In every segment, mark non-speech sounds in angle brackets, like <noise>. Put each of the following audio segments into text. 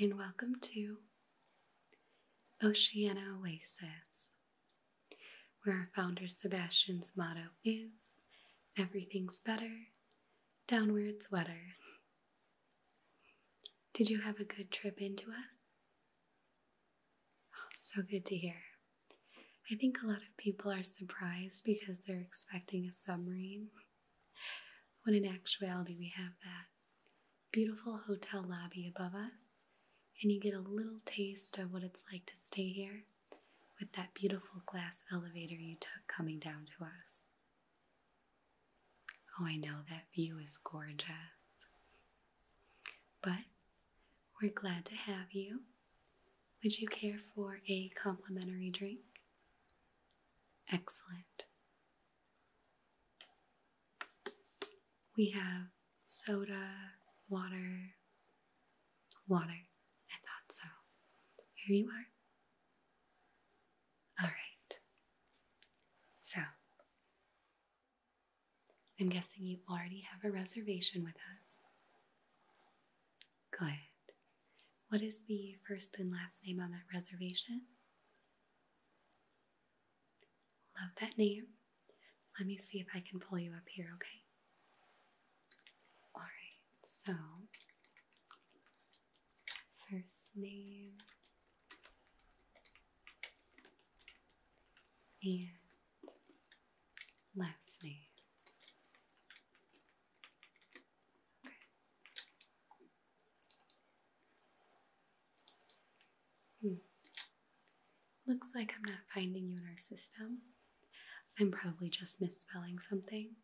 and welcome to Oceana Oasis, where our founder Sebastian's motto is Everything's better, downwards wetter. Did you have a good trip into us? Oh, so good to hear. I think a lot of people are surprised because they're expecting a submarine, when in actuality, we have that beautiful hotel lobby above us, and you get a little taste of what it's like to stay here with that beautiful glass elevator you took coming down to us. Oh, I know that view is gorgeous. But we're glad to have you. Would you care for a complimentary drink? Excellent. We have soda, water, water. I thought so. Here you are. All right. So, I'm guessing you already have a reservation with us. Good. What is the first and last name on that reservation? Love that name. Let me see if I can pull you up here, okay? So first name and last name. Hmm. Looks like I'm not finding you in our system. I'm probably just misspelling something.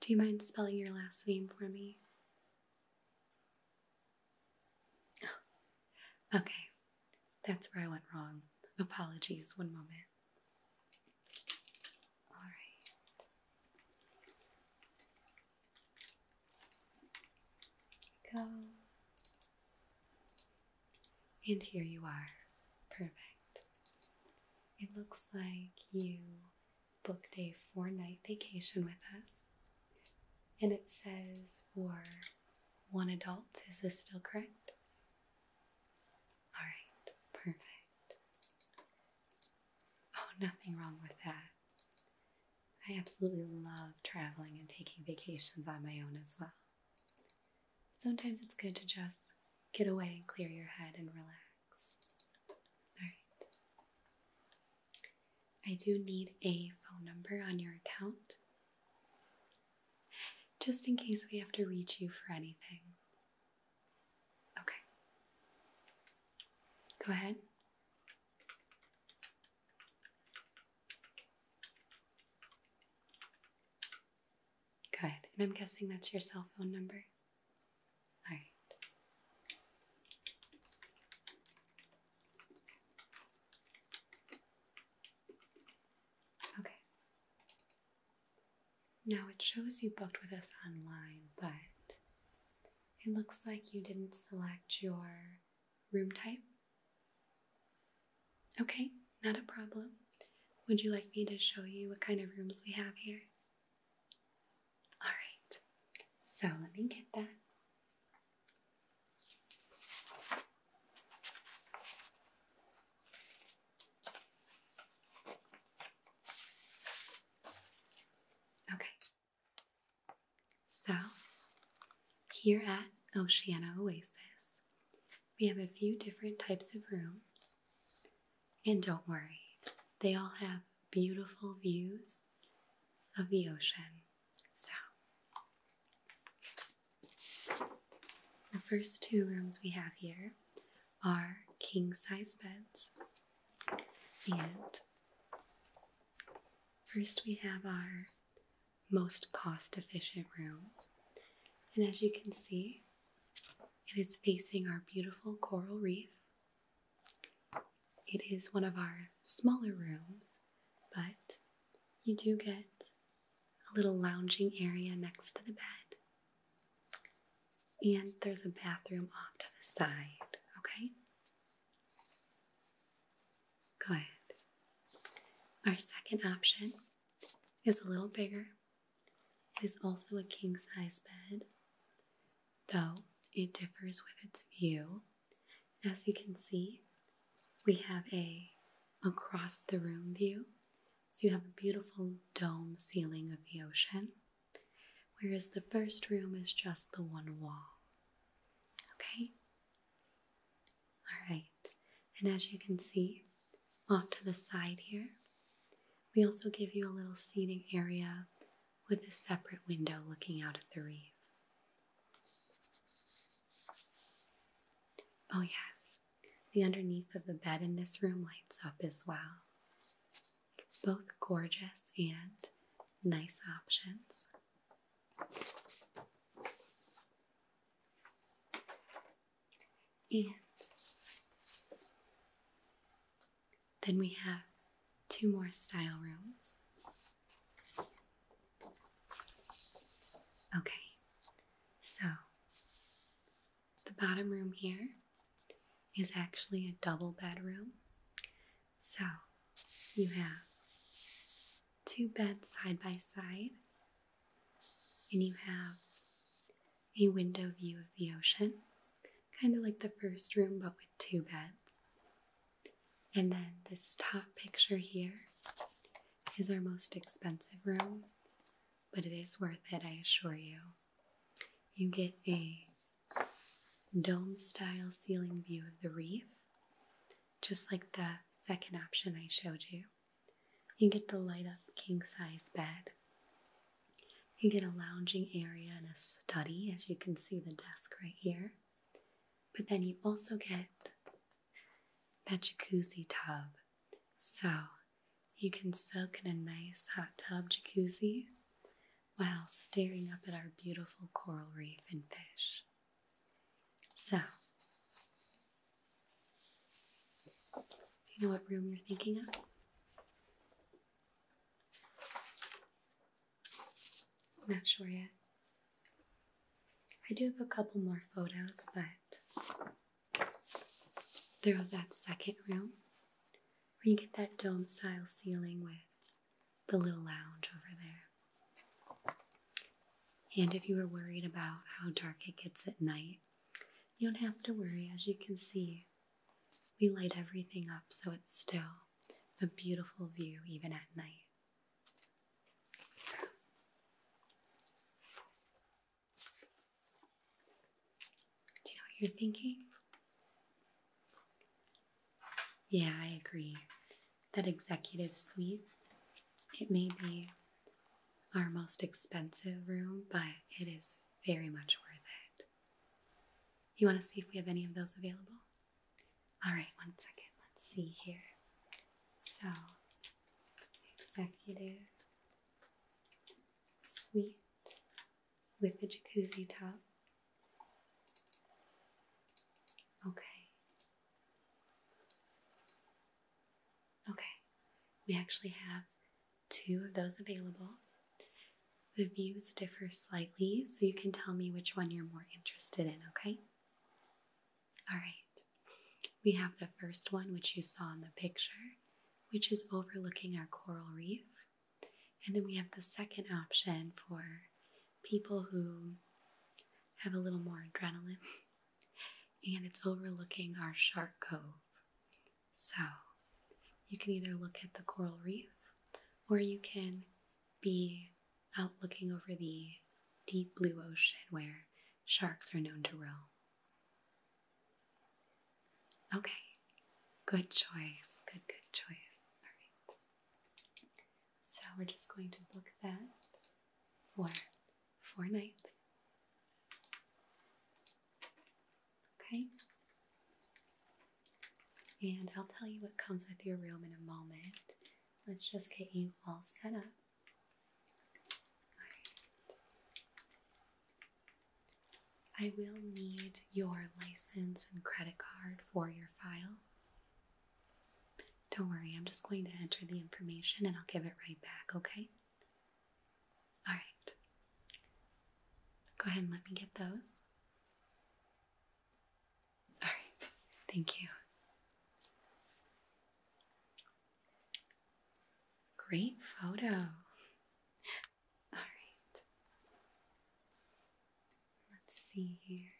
Do you mind spelling your last name for me? Okay, that's where I went wrong. Apologies, one moment. Alright. Go. And here you are. Perfect. It looks like you booked a four night vacation with us. And it says for one adult. Is this still correct? Alright, perfect. Oh, nothing wrong with that. I absolutely love traveling and taking vacations on my own as well. Sometimes it's good to just get away and clear your head and relax. Alright. I do need a phone number on your account just in case we have to reach you for anything. Okay. Go ahead. Good. And I'm guessing that's your cell phone number? All right. Okay. Now it shows you booked with us online, but it looks like you didn't select your room type. Okay, not a problem. Would you like me to show you what kind of rooms we have here? Alright, so let me get that. Okay, so here at Oceana Oasis, we have a few different types of rooms. And don't worry, they all have beautiful views of the ocean. So, the first two rooms we have here are king size beds. And first, we have our most cost efficient room. And as you can see, it is facing our beautiful coral reef. It is one of our smaller rooms, but you do get a little lounging area next to the bed. And there's a bathroom off to the side, okay? Good. Our second option is a little bigger. It is also a king size bed, though it differs with its view as you can see, we have a across the room view. So you have a beautiful dome ceiling of the ocean, whereas the first room is just the one wall. Okay? All right. And as you can see, off to the side here, we also give you a little seating area with a separate window looking out at the reef. Oh, yes, the underneath of the bed in this room lights up as well. Both gorgeous and nice options. And then we have two more style rooms. Okay, so the bottom room here is actually a double bedroom. So you have two beds side by side, and you have a window view of the ocean, kind of like the first room, but with two beds. And then this top picture here is our most expensive room, but it is worth it, I assure you. You get a dome style ceiling view of the reef, just like the second option I showed you. You get the light up king size bed. You get a lounging area and a study, as you can see the desk right here. But then you also get that jacuzzi tub. So you can soak in a nice hot tub jacuzzi while staring up at our beautiful coral reef and fish. So, do you know what room you're thinking of? Not sure yet. I do have a couple more photos, but of that second room where you get that dome style ceiling with the little lounge over there. And if you were worried about how dark it gets at night, you don't have to worry. As you can see, we light everything up so it's still a beautiful view even at night. Do you know what you're thinking? Yeah, I agree. That executive suite, it may be our most expensive room, but it is very much worth it. You want to see if we have any of those available? All right, one second. Let's see here. So, executive suite with the jacuzzi tub. Okay. Okay. We actually have two of those available. The views differ slightly, so you can tell me which one you're more interested in, okay? All right. We have the first one, which you saw in the picture, which is overlooking our coral reef. And then we have the second option for people who have a little more adrenaline, <laughs> and it's overlooking our shark cove. So you can either look at the coral reef or you can be out looking over the deep blue ocean where sharks are known to roam. Okay, good choice. Good, good choice. All right. So we're just going to book that for four nights. Okay. And I'll tell you what comes with your room in a moment. Let's just get you all set up. I will need your license and credit card for your file. Don't worry, I'm just going to enter the information and I'll give it right back, okay? Alright. Go ahead and let me get those. Alright, thank you. Great photo. All right. Let's see here.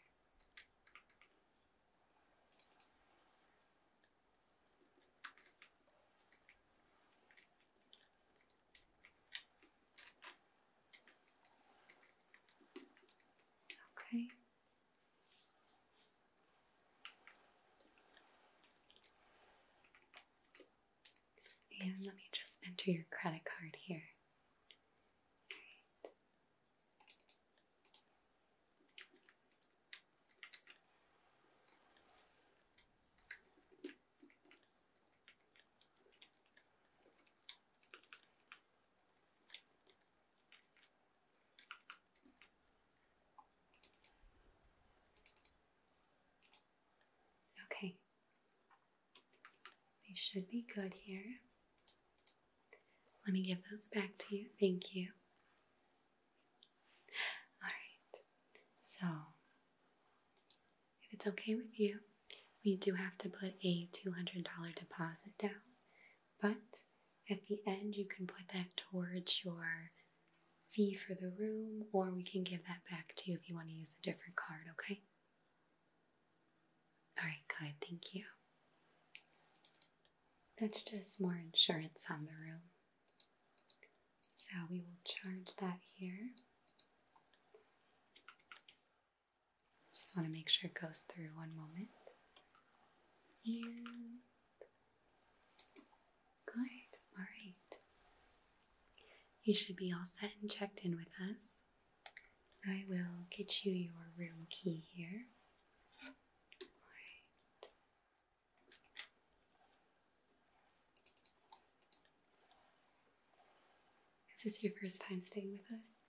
Okay. And let me just your credit card here. Okay. They should be good here. Me give those back to you. Thank you. Alright. So, if it's okay with you, we do have to put a $200 deposit down. But at the end, you can put that towards your fee for the room, or we can give that back to you if you want to use a different card, okay? Alright, good, thank you. That's just more insurance on the room. So we will charge that here. Just want to make sure it goes through one moment. And good, alright. You should be all set and checked in with us. I will get you your room key here. This your first time staying with us?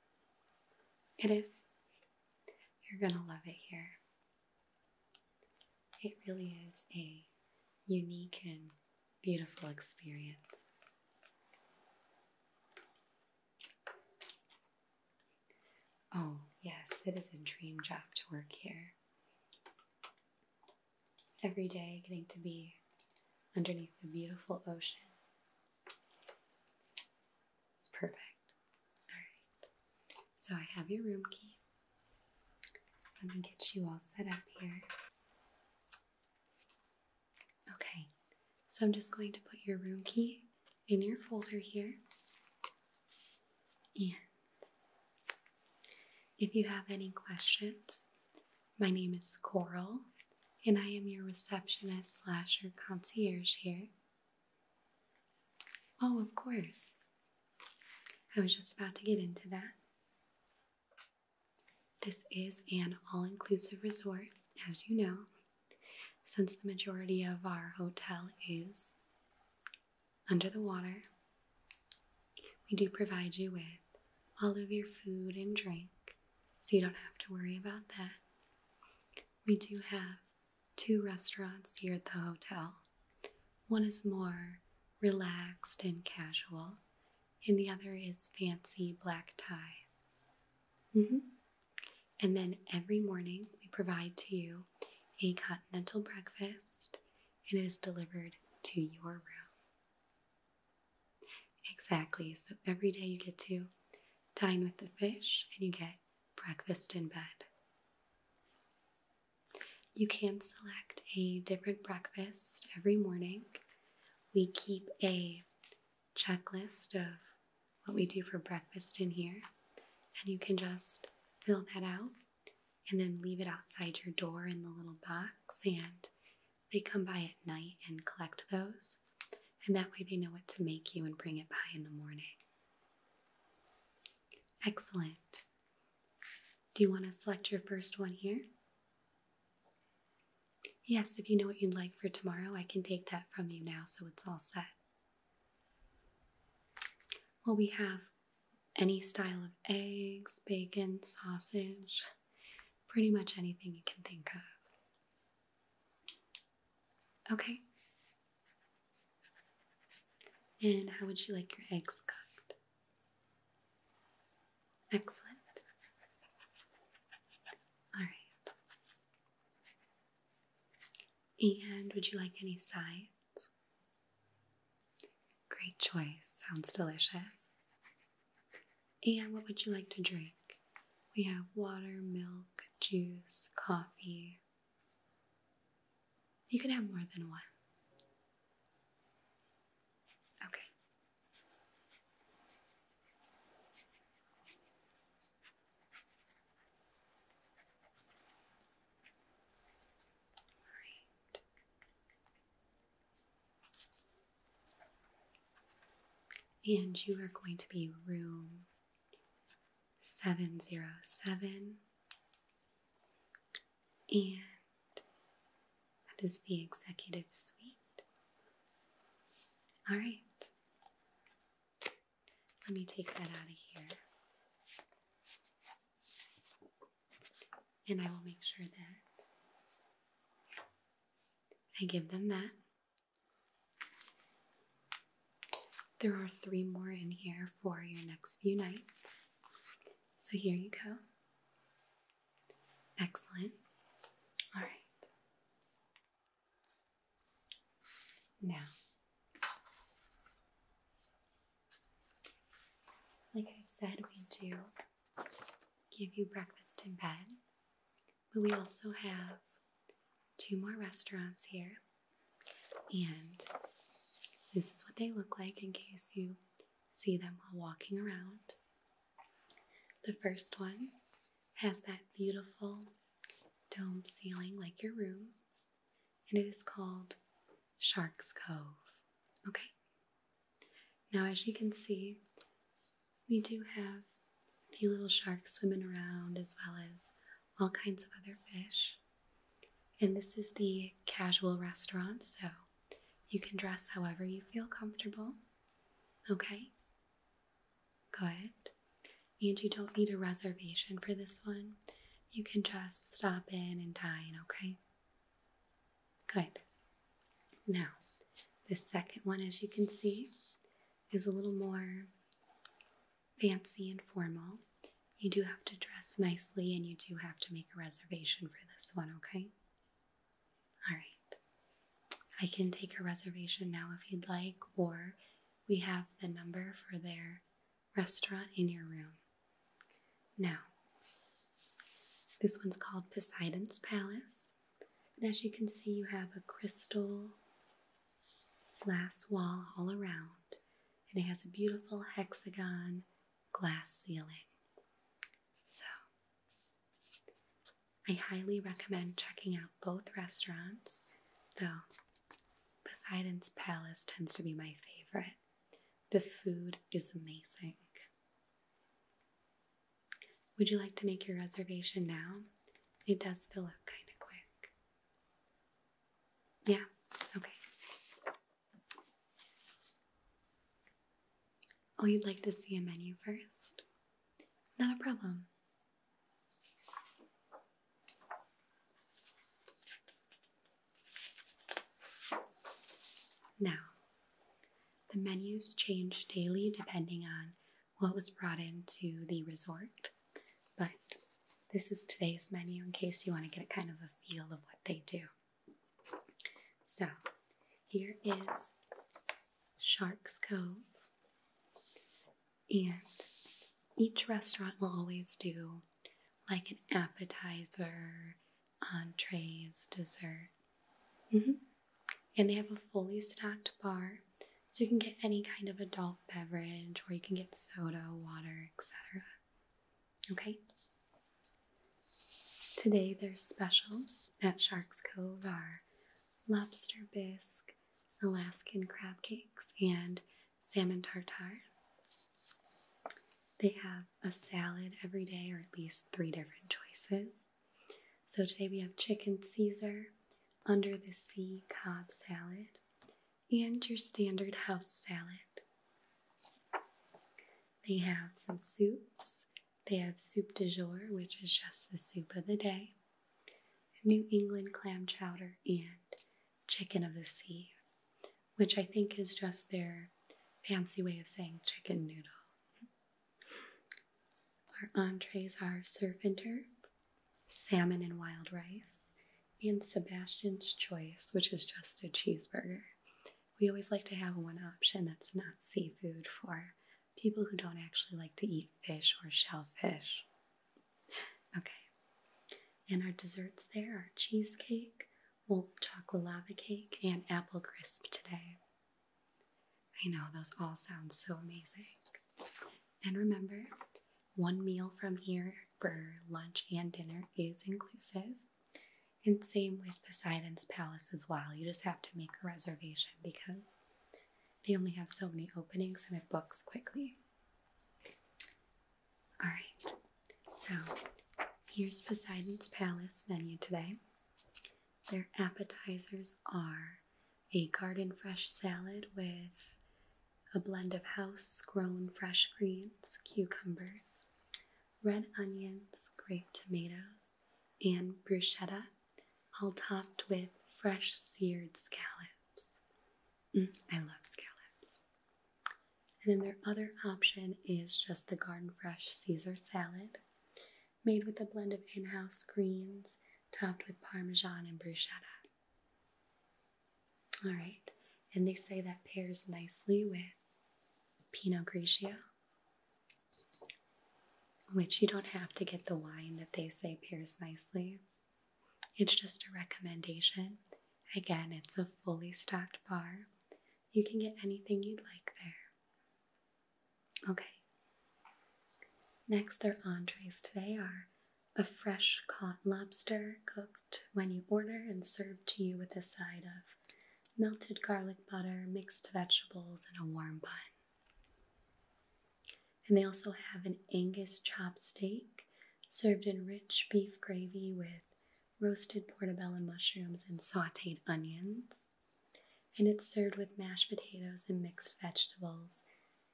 It is. You're going to love it here. It really is a unique and beautiful experience. Oh, yes, it is a dream job to work here. Every day getting to be underneath the beautiful ocean. Perfect. Alright. So I have your room key. Let me get you all set up here. Okay, so I'm just going to put your room key in your folder here. And if you have any questions, my name is Coral, and I am your receptionist slash your concierge here. Oh, of course. I was just about to get into that. This is an all inclusive resort, as you know, since the majority of our hotel is under the water. We do provide you with all of your food and drink, so you don't have to worry about that. We do have two restaurants here at the hotel. One is more relaxed and casual, and the other is fancy black tie. Mm-hmm. And then every morning we provide to you a continental breakfast, and it is delivered to your room. Exactly. So every day you get to dine with the fish and you get breakfast in bed. You can select a different breakfast every morning. We keep a checklist of what we do for breakfast in here, and you can just fill that out and then leave it outside your door in the little box, and they come by at night and collect those, and that way they know what to make you and bring it by in the morning. Excellent. Do you want to select your first one here? Yes, if you know what you'd like for tomorrow, I can take that from you now so it's all set. Well, we have any style of eggs, bacon, sausage, pretty much anything you can think of. Okay. And how would you like your eggs cooked? Excellent. All right. And would you like any sides? Great choice. Sounds delicious. And what would you like to drink? We have water, milk, juice, coffee. You can have more than one. Okay. And you are going to be room 707. And that is the executive suite. All right. Let me take that out of here. And I will make sure that I give them that. There are three more in here for your next few nights. So here you go. Excellent. All right. Now, like I said, we do give you breakfast in bed, but we also have two more restaurants here, and this is what they look like in case you see them while walking around. The first one has that beautiful dome ceiling like your room, and it is called Shark's Cove. Okay? Now, as you can see, we do have a few little sharks swimming around as well as all kinds of other fish. And this is the casual restaurant, so you can dress however you feel comfortable. Okay? Good. And you don't need a reservation for this one. You can just stop in and dine, okay? Good. Now, the second one, as you can see, is a little more fancy and formal. You do have to dress nicely and you do have to make a reservation for this one, okay? All right. I can take a reservation now if you'd like, or we have the number for their restaurant in your room. Now, this one's called Poseidon's Palace. And as you can see, you have a crystal glass wall all around, and it has a beautiful hexagon glass ceiling. So, I highly recommend checking out both restaurants, though Poseidon's Palace tends to be my favorite. The food is amazing. Would you like to make your reservation now? It does fill up kind of quick. Yeah, okay. Oh, you'd like to see a menu first? Not a problem. Now, the menus change daily depending on what was brought into the resort, but this is today's menu in case you want to get kind of a feel of what they do. So, here is Shark's Cove, and each restaurant will always do like an appetizer, entrees, dessert. Mm-hmm. And they have a fully stocked bar, so you can get any kind of adult beverage, or you can get soda, water, etc. Okay? Today, their specials at Shark's Cove are lobster bisque, Alaskan crab cakes, and salmon tartare. They have a salad every day, or at least three different choices. So today we have chicken Caesar, under the sea Cobb salad, and your standard house salad. They have some soups. They have soup du jour, which is just the soup of the day, New England clam chowder, and chicken of the sea, which I think is just their fancy way of saying chicken noodle. Our entrees are surf and turf, salmon and wild rice, and Sebastian's Choice, which is just a cheeseburger. We always like to have one option that's not seafood for people who don't actually like to eat fish or shellfish. Okay. And our desserts there are cheesecake, molten chocolate lava cake, and apple crisp today. I know, those all sound so amazing. And remember, one meal from here for lunch and dinner is inclusive. And same with Poseidon's Palace as well. You just have to make a reservation because they only have so many openings and it books quickly. Alright, so here's Poseidon's Palace menu today. Their appetizers are a garden fresh salad with a blend of house grown fresh greens, cucumbers, red onions, grape tomatoes, and bruschetta, all topped with fresh seared scallops. Mm, I love scallops. And then their other option is just the garden fresh Caesar salad, made with a blend of in house greens topped with parmesan and bruschetta. All right, and they say that pairs nicely with Pinot Grigio, which you don't have to get the wine that they say pairs nicely. It's just a recommendation. Again, it's a fully stocked bar. You can get anything you'd like there. Okay. Next, their entrees today are a fresh caught lobster cooked when you order and served to you with a side of melted garlic butter, mixed vegetables, and a warm bun. And they also have an Angus chop steak served in rich beef gravy with roasted portobello mushrooms and sauteed onions. And it's served with mashed potatoes and mixed vegetables,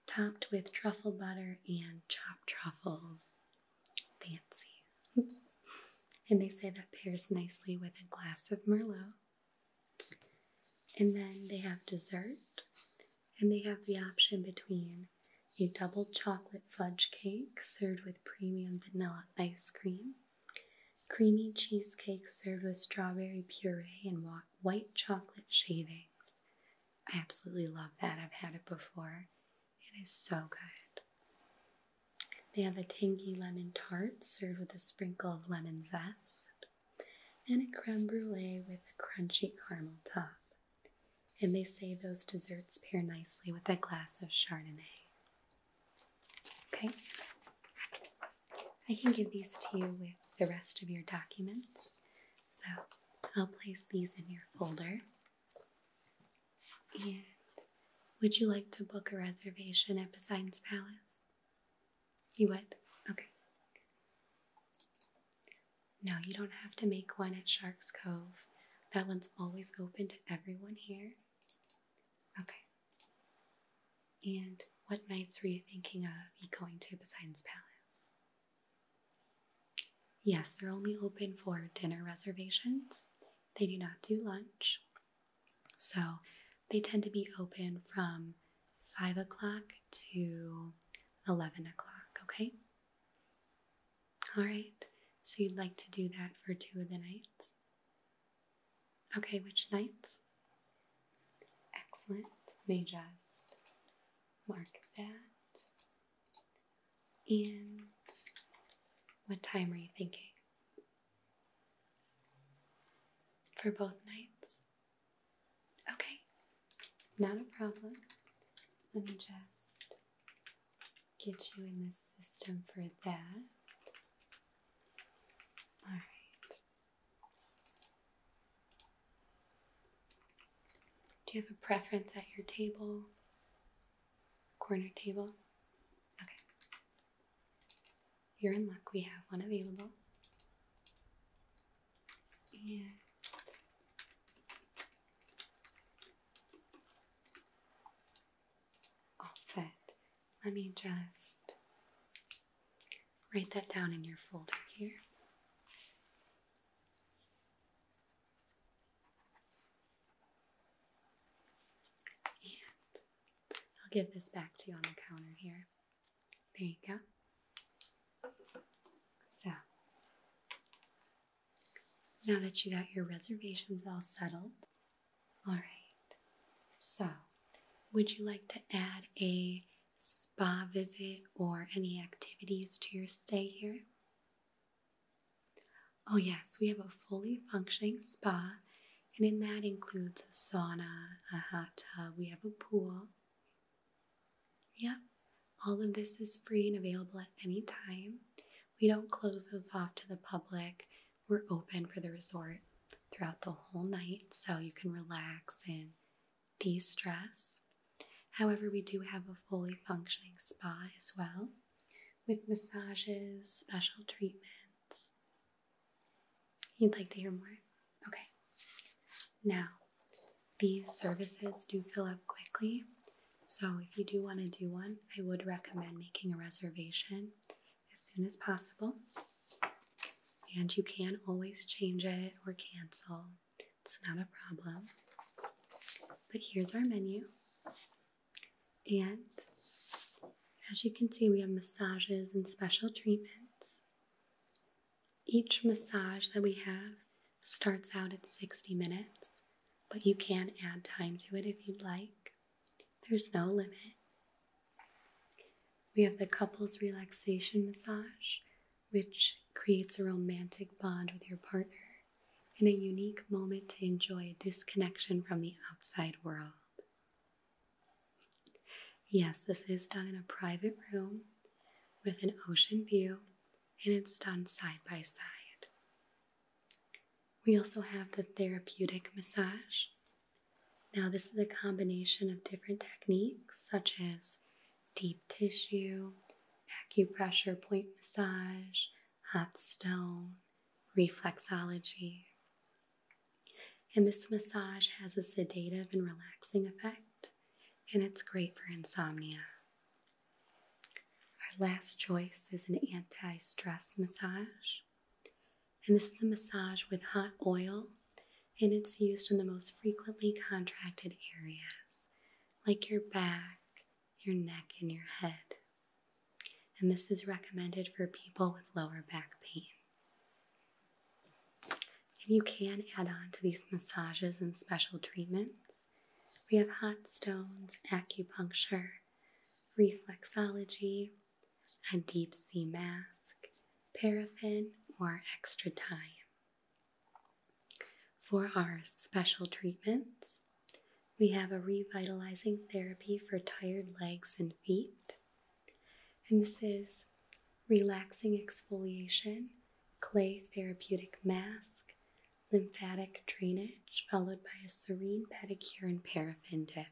topped with truffle butter and chopped truffles. Fancy. <laughs> and they say that pairs nicely with a glass of Merlot. And then they have dessert, and they have the option between a double chocolate fudge cake served with premium vanilla ice cream, creamy cheesecake served with strawberry puree and white chocolate shavings. I absolutely love that. I've had it before. It is so good. They have a tangy lemon tart served with a sprinkle of lemon zest, and a creme brulee with a crunchy caramel top. And they say those desserts pair nicely with a glass of Chardonnay. Okay. I can give these to you with the rest of your documents. So I'll place these in your folder. And would you like to book a reservation at Poseidon's Palace? You would? Okay. No, you don't have to make one at Shark's Cove. That one's always open to everyone here. Okay. And what nights were you thinking of going to Poseidon's Palace? Yes, they're only open for dinner reservations. They do not do lunch. So they tend to be open from 5 o'clock to 11 o'clock, okay? All right, so you'd like to do that for two of the nights? Okay, which nights? Excellent. Let me just mark that. And what time are you thinking? For both nights? Okay, not a problem. Let me just get you in the system for that. Alright. Do you have a preference at your table? corner table. Okay. You're in luck, we have one available. And all set. Let me just write that down in your folder here. And I'll give this back to you on the counter here. There you go. So, now that you got your reservations all settled, all right. So, would you like to add a spa visit or any activities to your stay here? Oh, yes, we have a fully functioning spa, and in that includes a sauna, a hot tub, we have a pool, Yep, all of this is free and available at any time. We don't close those off to the public. We're open for the resort throughout the whole night so you can relax and de stress. However, we do have a fully functioning spa as well with massages, special treatments. You'd like to hear more? Okay. Now, these services do fill up quickly, so if you do want to do one, I would recommend making a reservation as soon as possible. And you can always change it or cancel, it's not a problem. But here's our menu. And as you can see, we have massages and special treatments. Each massage that we have starts out at 60 minutes, but you can add time to it if you'd like. There's no limit. We have the couples relaxation massage, which creates a romantic bond with your partner and a unique moment to enjoy a disconnection from the outside world. Yes, this is done in a private room with an ocean view, and it's done side by side. We also have the therapeutic massage. Now, this is a combination of different techniques such as deep tissue, acupressure point massage, hot stone, reflexology. And this massage has a sedative and relaxing effect, and it's great for insomnia. Our last choice is an anti stress massage. And this is a massage with hot oil, and it's used in the most frequently contracted areas, like your back, your neck, and your head. And this is recommended for people with lower back pain. And you can add on to these massages and special treatments. We have hot stones, acupuncture, reflexology, a deep sea mask, paraffin, or extra time. For our special treatments, we have a revitalizing therapy for tired legs and feet. And this is relaxing exfoliation, clay therapeutic mask, lymphatic drainage, followed by a serene pedicure and paraffin dip.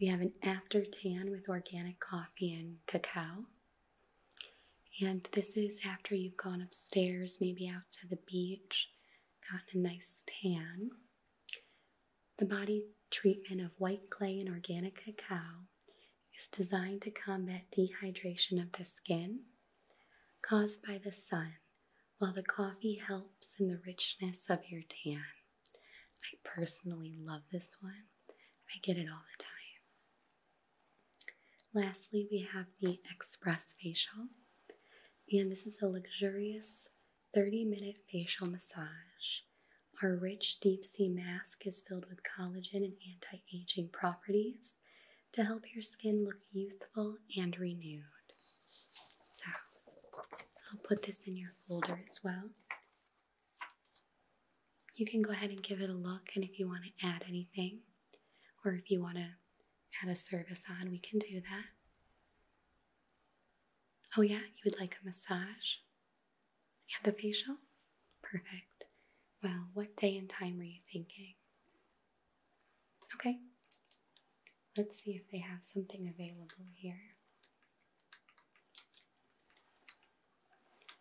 We have an after tan with organic coffee and cacao. And this is after you've gone upstairs, maybe out to the beach, gotten a nice tan. The body treatment of white clay and organic cacao is designed to combat dehydration of the skin caused by the sun, while the coffee helps in the richness of your tan. I personally love this one. I get it all the time. Lastly, we have the Express Facial, and this is a luxurious 30 minute facial massage our rich deep sea mask is filled with collagen and anti aging properties to help your skin look youthful and renewed. So, I'll put this in your folder as well. You can go ahead and give it a look, and if you want to add anything, or if you want to add a service on, we can do that. Oh, yeah, you would like a massage and a facial? Perfect. Well, what day and time were you thinking? Okay, let's see if they have something available here.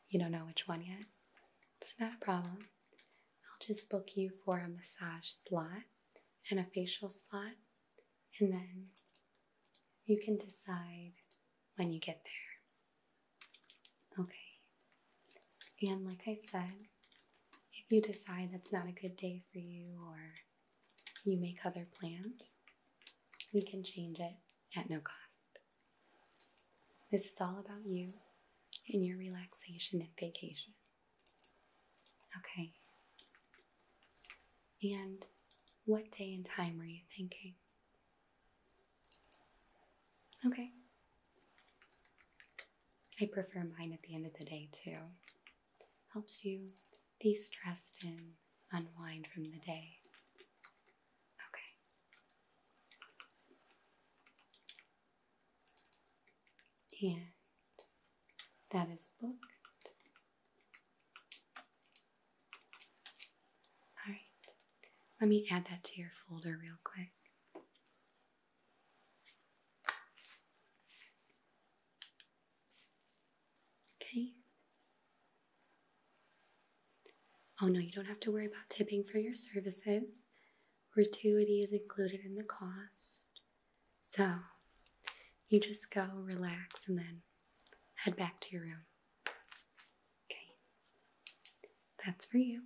You don't know which one yet? It's not a problem. I'll just book you for a massage slot and a facial slot, and then you can decide when you get there. Okay. And like I said, if you decide that's not a good day for you or you make other plans, we can change it at no cost. This is all about you and your relaxation and vacation. Okay. And what day and time were you thinking? Okay. I prefer mine at the end of the day too. Helps you de stressed and unwind from the day. and that is booked. All right, let me add that to your folder real quick. Okay. Oh no, you don't have to worry about tipping for your services. Gratuity is included in the cost. So, you just go, relax, and then head back to your room. Okay, that's for you.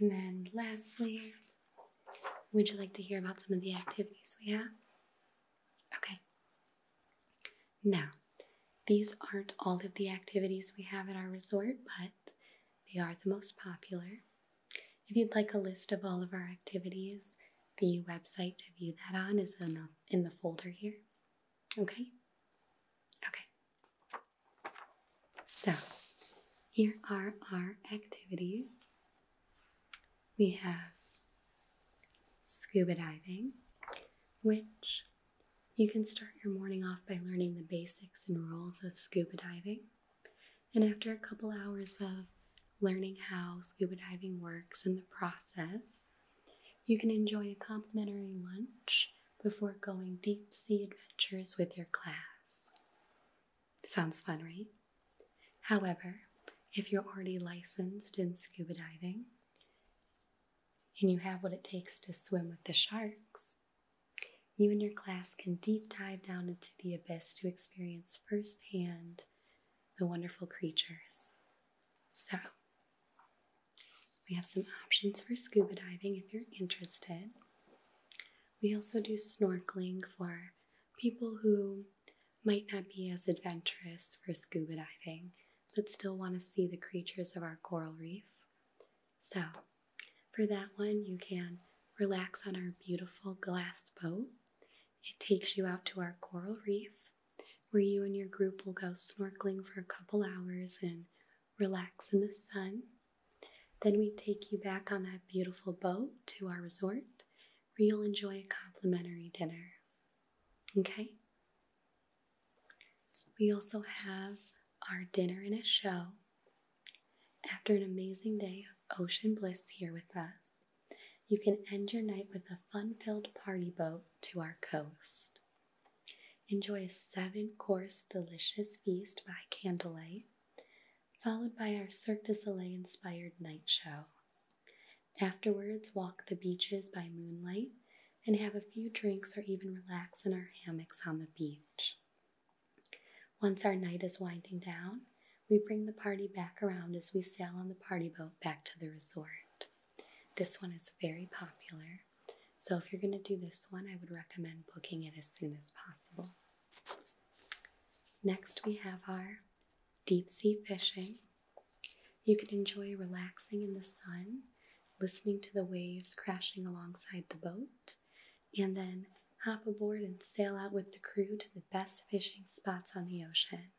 And then, lastly, would you like to hear about some of the activities we have? Okay. Now, these aren't all of the activities we have at our resort, but they are the most popular. If you'd like a list of all of our activities, the website to view that on is in the, in the folder here. Okay? Okay. So, here are our activities. We have scuba diving, which you can start your morning off by learning the basics and rules of scuba diving. And after a couple hours of learning how scuba diving works and the process, you can enjoy a complimentary lunch before going deep sea adventures with your class. Sounds fun, right? However, if you're already licensed in scuba diving and you have what it takes to swim with the sharks, you and your class can deep dive down into the abyss to experience firsthand the wonderful creatures. So, we have some options for scuba diving if you're interested. We also do snorkeling for people who might not be as adventurous for scuba diving but still want to see the creatures of our coral reef. So, for that one, you can relax on our beautiful glass boat. It takes you out to our coral reef where you and your group will go snorkeling for a couple hours and relax in the sun. Then we take you back on that beautiful boat to our resort where you'll enjoy a complimentary dinner. Okay? We also have our dinner and a show. After an amazing day of ocean bliss here with us, you can end your night with a fun filled party boat to our coast. Enjoy a seven course delicious feast by candlelight followed by our Cirque du Soleil inspired night show. Afterwards, walk the beaches by moonlight and have a few drinks or even relax in our hammocks on the beach. Once our night is winding down, we bring the party back around as we sail on the party boat back to the resort. This one is very popular, so if you're going to do this one, I would recommend booking it as soon as possible. Next, we have our deep sea fishing. You can enjoy relaxing in the sun, listening to the waves crashing alongside the boat, and then hop aboard and sail out with the crew to the best fishing spots on the ocean.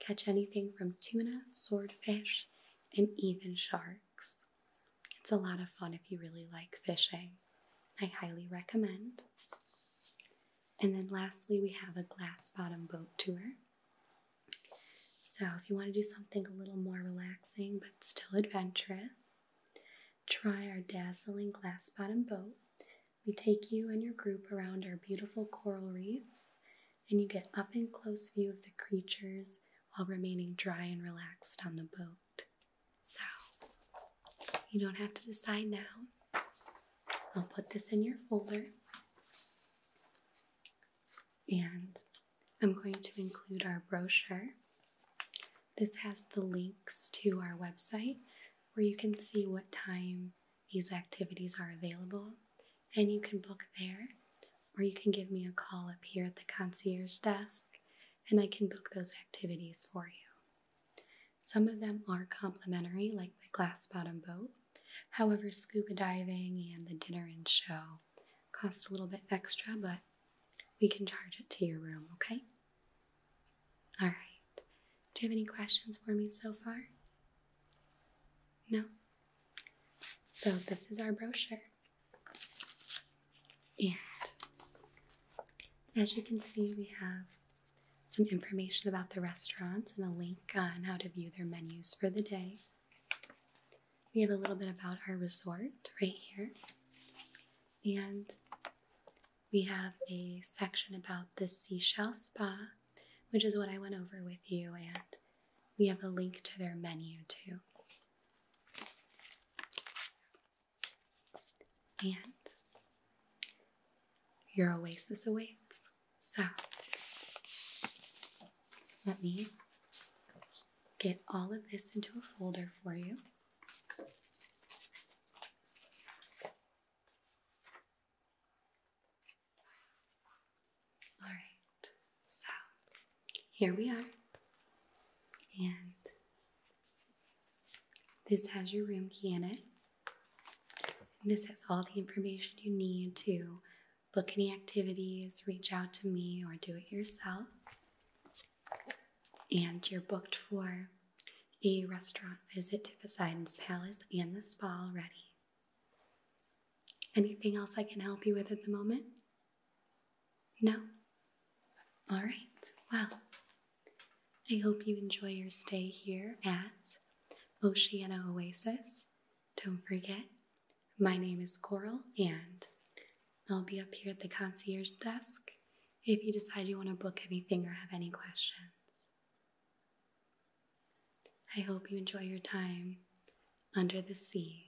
Catch anything from tuna, swordfish, and even sharks. It's a lot of fun if you really like fishing. I highly recommend. And then lastly, we have a glass bottom boat tour. So, if you want to do something a little more relaxing but still adventurous, try our dazzling glass bottom boat. We take you and your group around our beautiful coral reefs, and you get up and close view of the creatures while remaining dry and relaxed on the boat. So, you don't have to decide now. I'll put this in your folder. And I'm going to include our brochure this has the links to our website where you can see what time these activities are available and you can book there or you can give me a call up here at the concierge desk and I can book those activities for you. Some of them are complimentary, like the glass bottom boat. However, scuba diving and the dinner and show cost a little bit extra, but we can charge it to your room, okay? All right. Do you have any questions for me so far? No? So, this is our brochure. And as you can see, we have some information about the restaurants and a link on how to view their menus for the day. We have a little bit about our resort right here. And we have a section about the Seashell Spa which is what I went over with you, and we have a link to their menu too. And your oasis awaits. So let me get all of this into a folder for you. Here we are, and this has your room key in it. This has all the information you need to book any activities, reach out to me, or do it yourself. And you're booked for a restaurant visit to Poseidon's Palace and the spa already. Anything else I can help you with at the moment? No? All right. Well, I hope you enjoy your stay here at Oceana Oasis. Don't forget, my name is Coral and I'll be up here at the concierge desk if you decide you want to book anything or have any questions. I hope you enjoy your time under the sea